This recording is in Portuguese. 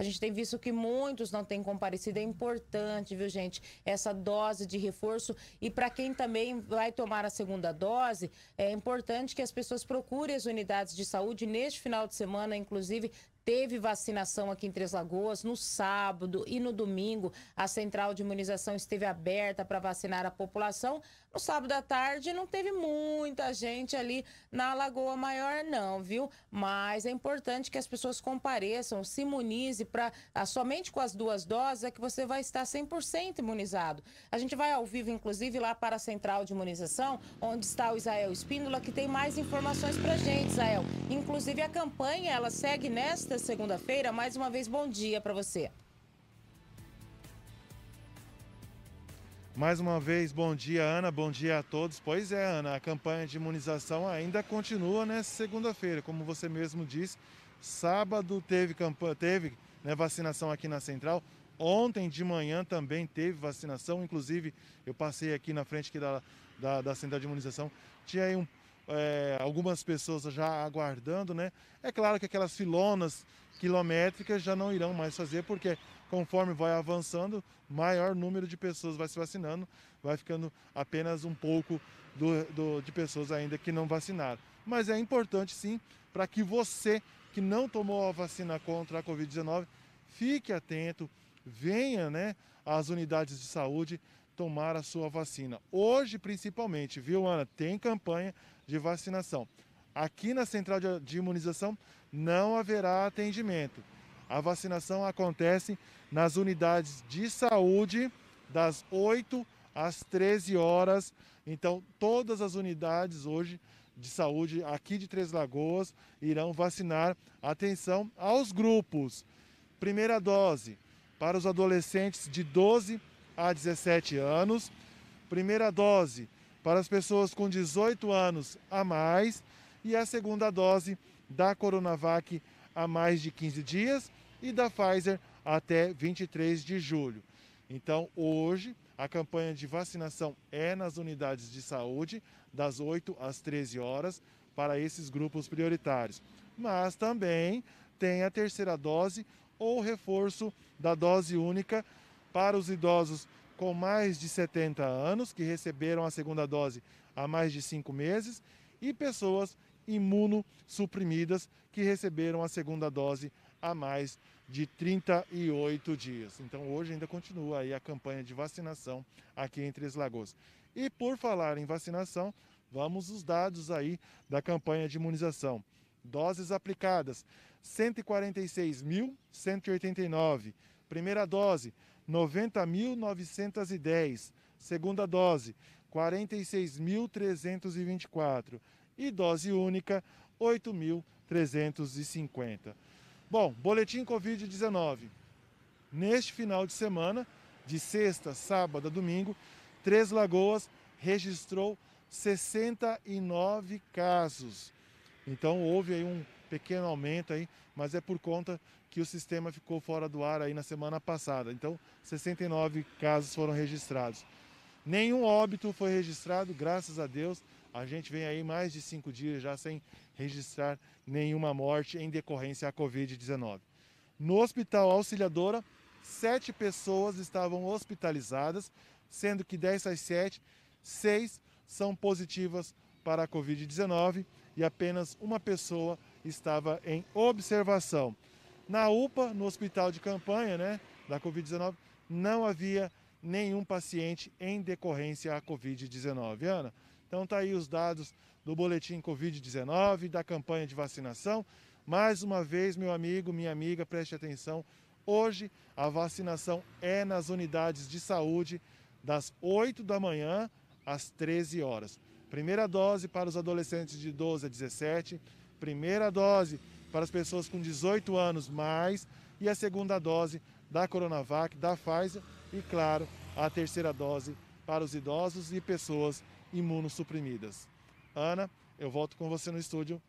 A gente tem visto que muitos não têm comparecido. É importante, viu, gente, essa dose de reforço. E para quem também vai tomar a segunda dose, é importante que as pessoas procurem as unidades de saúde neste final de semana, inclusive Teve vacinação aqui em Três Lagoas no sábado e no domingo. A central de imunização esteve aberta para vacinar a população. No sábado à tarde não teve muita gente ali na Lagoa Maior, não, viu? Mas é importante que as pessoas compareçam, se imunize para ah, somente com as duas doses é que você vai estar 100% imunizado. A gente vai ao vivo, inclusive, lá para a central de imunização, onde está o Israel Espíndola, que tem mais informações para gente, Israel. Inclusive a campanha, ela segue nesta nesta segunda-feira. Mais uma vez, bom dia para você. Mais uma vez, bom dia, Ana. Bom dia a todos. Pois é, Ana, a campanha de imunização ainda continua nessa segunda-feira. Como você mesmo disse, sábado teve, teve né, vacinação aqui na Central. Ontem de manhã também teve vacinação. Inclusive, eu passei aqui na frente aqui da, da, da Central de Imunização. Tinha aí um é, algumas pessoas já aguardando, né? É claro que aquelas filonas quilométricas já não irão mais fazer, porque conforme vai avançando, maior número de pessoas vai se vacinando, vai ficando apenas um pouco do, do, de pessoas ainda que não vacinaram. Mas é importante sim para que você que não tomou a vacina contra a Covid-19 fique atento, venha né, às unidades de saúde tomar a sua vacina. Hoje, principalmente, viu, Ana? Tem campanha de vacinação. Aqui na central de imunização não haverá atendimento. A vacinação acontece nas unidades de saúde das 8 às 13 horas. Então, todas as unidades hoje de saúde aqui de Três Lagoas irão vacinar. Atenção aos grupos. Primeira dose para os adolescentes de 12 a 17 anos. Primeira dose para as pessoas com 18 anos a mais. E a segunda dose da Coronavac a mais de 15 dias e da Pfizer até 23 de julho. Então, hoje, a campanha de vacinação é nas unidades de saúde, das 8 às 13 horas, para esses grupos prioritários. Mas também tem a terceira dose ou reforço da dose única para os idosos com mais de 70 anos, que receberam a segunda dose há mais de cinco meses, e pessoas imunossuprimidas, que receberam a segunda dose há mais de 38 dias. Então hoje ainda continua aí a campanha de vacinação aqui em Três Lagoas. E por falar em vacinação, vamos os dados aí da campanha de imunização. Doses aplicadas: 146.189. Primeira dose: 90.910. Segunda dose: 46.324. E dose única: 8.350. Bom, boletim Covid-19. Neste final de semana, de sexta, sábado a domingo, Três Lagoas registrou 69 casos. Então houve aí um pequeno aumento aí, mas é por conta que o sistema ficou fora do ar aí na semana passada. Então, 69 casos foram registrados. Nenhum óbito foi registrado, graças a Deus. A gente vem aí mais de cinco dias já sem registrar nenhuma morte em decorrência à Covid-19. No Hospital Auxiliadora, sete pessoas estavam hospitalizadas, sendo que dessas sete, seis são positivas para a Covid-19 e apenas uma pessoa estava em observação. Na UPA, no hospital de campanha né, da Covid-19, não havia nenhum paciente em decorrência à Covid-19. Ana, então tá aí os dados do boletim Covid-19, da campanha de vacinação. Mais uma vez, meu amigo, minha amiga, preste atenção. Hoje a vacinação é nas unidades de saúde das 8 da manhã às 13 horas. Primeira dose para os adolescentes de 12 a 17, primeira dose para as pessoas com 18 anos mais e a segunda dose da Coronavac, da Pfizer e, claro, a terceira dose para os idosos e pessoas imunossuprimidas. Ana, eu volto com você no estúdio